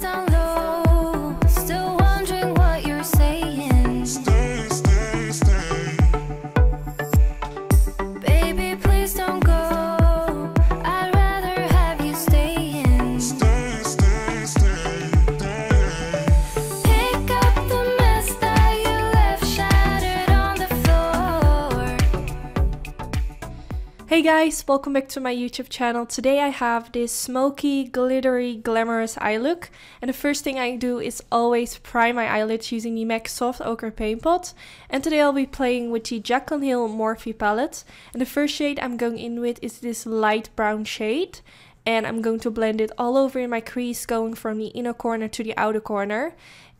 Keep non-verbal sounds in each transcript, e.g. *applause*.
lights Hey guys, welcome back to my YouTube channel. Today I have this smoky, glittery, glamorous eye look. And the first thing I do is always prime my eyelids using the MAC Soft Ochre Paint Pot. And today I'll be playing with the Jaclyn Hill Morphe palette. And the first shade I'm going in with is this light brown shade. And I'm going to blend it all over in my crease, going from the inner corner to the outer corner.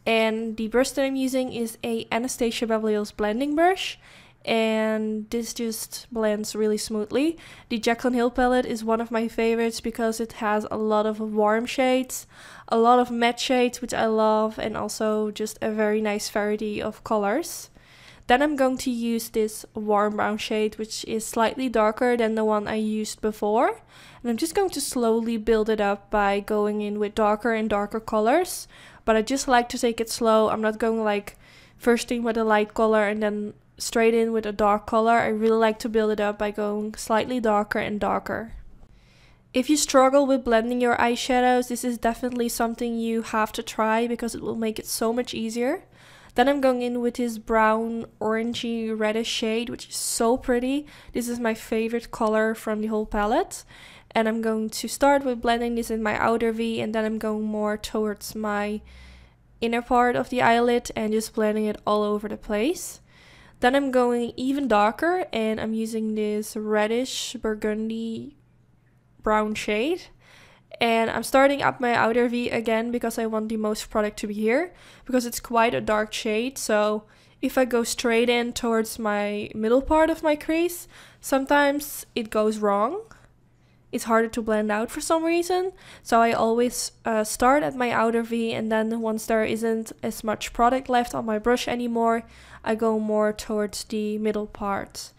And the brush that I'm using is a Anastasia Beverly Hills blending brush and this just blends really smoothly. The Jaclyn Hill palette is one of my favorites because it has a lot of warm shades, a lot of matte shades which I love and also just a very nice variety of colors. Then I'm going to use this warm brown shade which is slightly darker than the one I used before. And I'm just going to slowly build it up by going in with darker and darker colors. But I just like to take it slow. I'm not going like first thing with a light color and then straight in with a dark color. I really like to build it up by going slightly darker and darker. If you struggle with blending your eyeshadows, this is definitely something you have to try because it will make it so much easier. Then I'm going in with this brown orangey reddish shade which is so pretty. This is my favorite color from the whole palette. And I'm going to start with blending this in my outer V and then I'm going more towards my inner part of the eyelid and just blending it all over the place. Then I'm going even darker and I'm using this reddish burgundy brown shade. And I'm starting up my outer V again because I want the most product to be here because it's quite a dark shade. So if I go straight in towards my middle part of my crease, sometimes it goes wrong. It's harder to blend out for some reason. So I always uh, start at my outer V and then once there isn't as much product left on my brush anymore, I go more towards the middle part.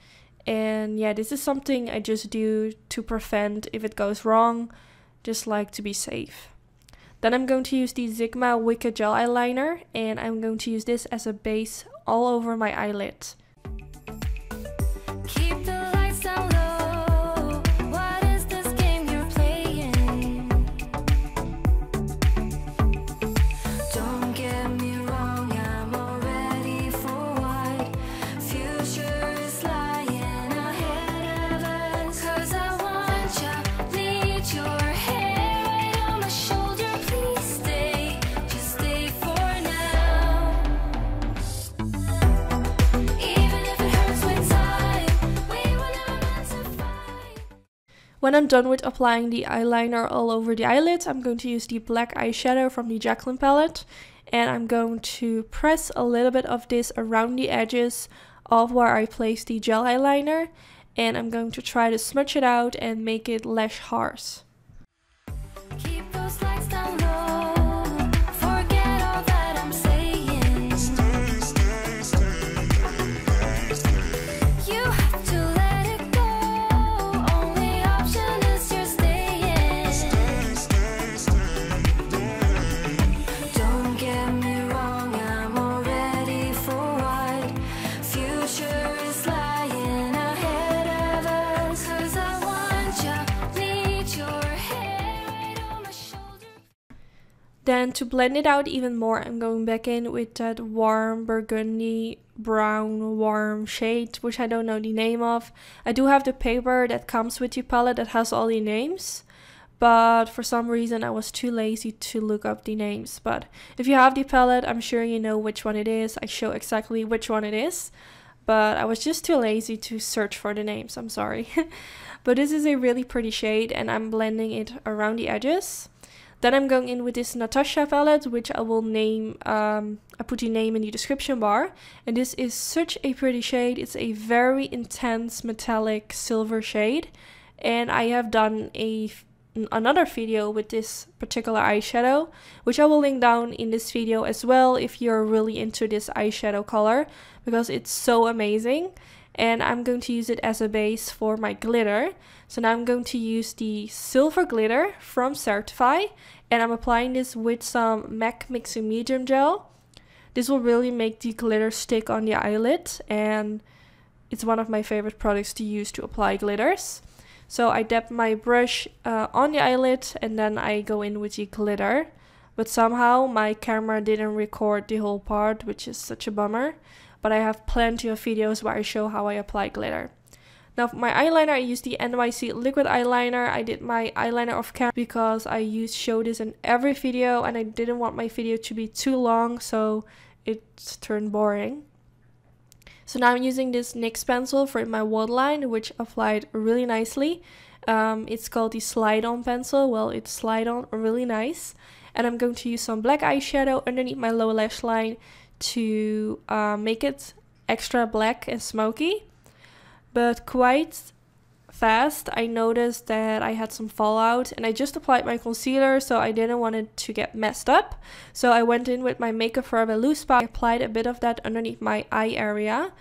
And yeah, this is something I just do to prevent if it goes wrong, just like to be safe. Then I'm going to use the Sigma Wicked Gel Eyeliner and I'm going to use this as a base all over my eyelid. When I'm done with applying the eyeliner all over the eyelids, I'm going to use the black eyeshadow from the Jaclyn palette. And I'm going to press a little bit of this around the edges of where I placed the gel eyeliner. And I'm going to try to smudge it out and make it less harsh. Then to blend it out even more, I'm going back in with that warm burgundy brown warm shade, which I don't know the name of. I do have the paper that comes with the palette that has all the names, but for some reason I was too lazy to look up the names. But if you have the palette, I'm sure you know which one it is. I show exactly which one it is, but I was just too lazy to search for the names. I'm sorry. *laughs* but this is a really pretty shade and I'm blending it around the edges. Then I'm going in with this Natasha palette, which I will name, um, I put the name in the description bar. And this is such a pretty shade. It's a very intense metallic silver shade. And I have done a another video with this particular eyeshadow, which I will link down in this video as well if you're really into this eyeshadow color, because it's so amazing. and I'm going to use it as a base for my glitter. So now I'm going to use the silver glitter from Certifeye and I'm applying this with some MAC Mixing Medium Gel. This will really make the glitter stick on the eyelid and it's one of my favorite products to use to apply glitters. So I dab my brush uh, on the eyelid and then I go in with the glitter. But somehow my camera didn't record the whole part, which is such a bummer. But I have plenty of videos where I show how I apply glitter. Now for my eyeliner, I used the NYC liquid eyeliner. I did my eyeliner off camera because I use show this in every video and I didn't want my video to be too long so it turned boring. So now I'm using this NYX pencil for my waterline which applied really nicely. Um, it's called the slide on pencil. Well, it's slide on really nice and I'm going to use some black eyeshadow underneath my lower lash line to uh, make it extra black and smoky. But quite fast I noticed that I had some fallout and I just applied my concealer so I didn't want it to get messed up. So I went in with my Makeup Forever loose powder, I applied a bit of that underneath my eye area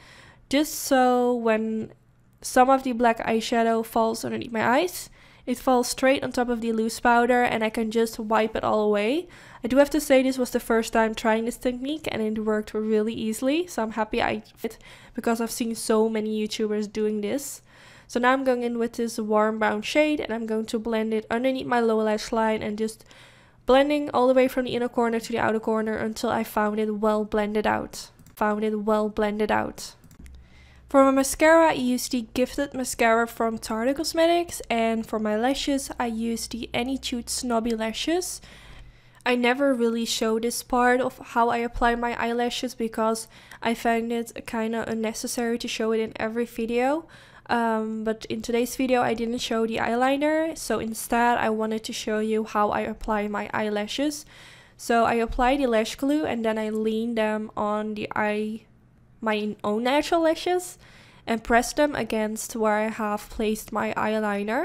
just so when some of the black eyeshadow falls underneath my eyes it falls straight on top of the loose powder and I can just wipe it all away. I do have to say this was the first time trying this technique and it worked really easily. So I'm happy I did because I've seen so many YouTubers doing this. So now I'm going in with this warm brown shade and I'm going to blend it underneath my lower lash line and just blending all the way from the inner corner to the outer corner until I found it well blended out. Found it well blended out. For my mascara, I use the Gifted Mascara from Tarte Cosmetics, and for my lashes, I use the Annytude Snobby Lashes. I never really show this part of how I apply my eyelashes because I find it kind of unnecessary to show it in every video. Um, but in today's video, I didn't show the eyeliner, so instead, I wanted to show you how I apply my eyelashes. So I apply the lash glue and then I lean them on the eye my own natural lashes and press them against where I have placed my eyeliner.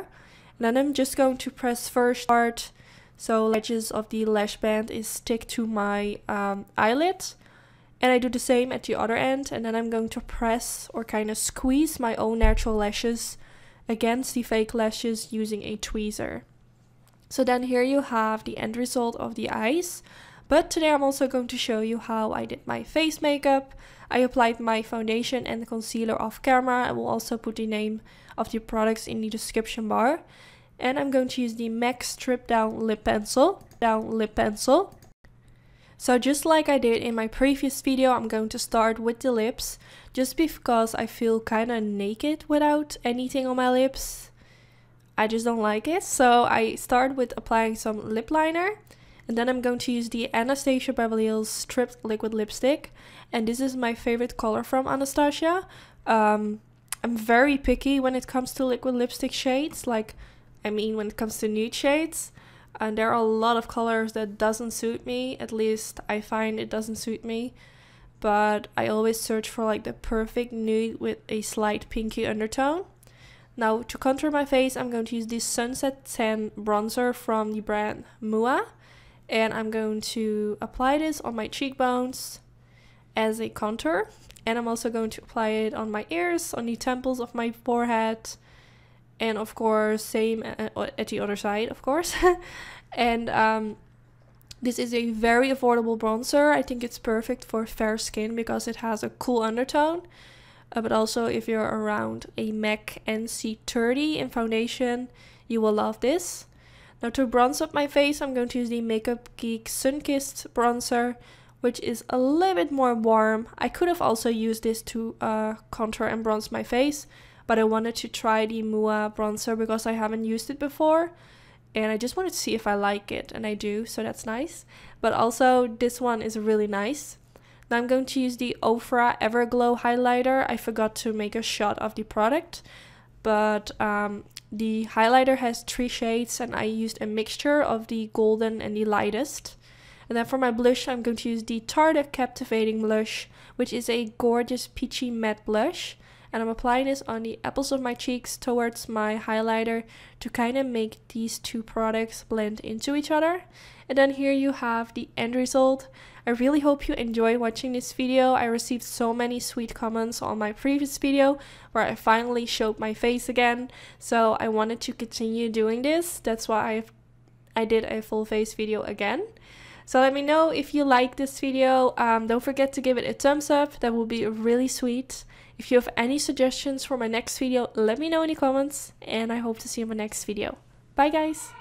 And then I'm just going to press first part so edges of the lash band is stick to my um, eyelid. And I do the same at the other end and then I'm going to press or kind of squeeze my own natural lashes against the fake lashes using a tweezer. So then here you have the end result of the eyes. But today I'm also going to show you how I did my face makeup. I applied my foundation and concealer off camera. I will also put the name of the products in the description bar. And I'm going to use the MAC Strip Down Lip Pencil. Down Lip Pencil. So just like I did in my previous video, I'm going to start with the lips. Just because I feel kind of naked without anything on my lips. I just don't like it. So I start with applying some lip liner. And then I'm going to use the Anastasia Beverly Hills Stripped Liquid Lipstick. And this is my favorite color from Anastasia. Um, I'm very picky when it comes to liquid lipstick shades. Like, I mean, when it comes to nude shades. And there are a lot of colors that doesn't suit me. At least I find it doesn't suit me. But I always search for like the perfect nude with a slight pinky undertone. Now to contour my face, I'm going to use this Sunset Tan bronzer from the brand Mua and I'm going to apply this on my cheekbones as a contour and I'm also going to apply it on my ears, on the temples of my forehead and of course same at the other side of course *laughs* and um, this is a very affordable bronzer. I think it's perfect for fair skin because it has a cool undertone. Uh, but also if you're around a MAC NC30 in foundation, you will love this. Now to bronze up my face, I'm going to use the Makeup Geek Sunkissed bronzer, which is a little bit more warm. I could have also used this to uh, contour and bronze my face, but I wanted to try the Mua bronzer because I haven't used it before. And I just wanted to see if I like it, and I do, so that's nice. But also, this one is really nice. Now I'm going to use the Ofra Everglow highlighter. I forgot to make a shot of the product, but um, the highlighter has three shades and I used a mixture of the golden and the lightest. And then for my blush, I'm going to use the Tarte Captivating Blush, which is a gorgeous peachy matte blush. And I'm applying this on the apples of my cheeks towards my highlighter to kind of make these two products blend into each other. And then here you have the end result. I really hope you enjoy watching this video. I received so many sweet comments on my previous video where I finally showed my face again. So I wanted to continue doing this. That's why I've, I did a full face video again. So let me know if you like this video. Um, don't forget to give it a thumbs up. That would be really sweet. If you have any suggestions for my next video, let me know in the comments. And I hope to see you in my next video. Bye guys!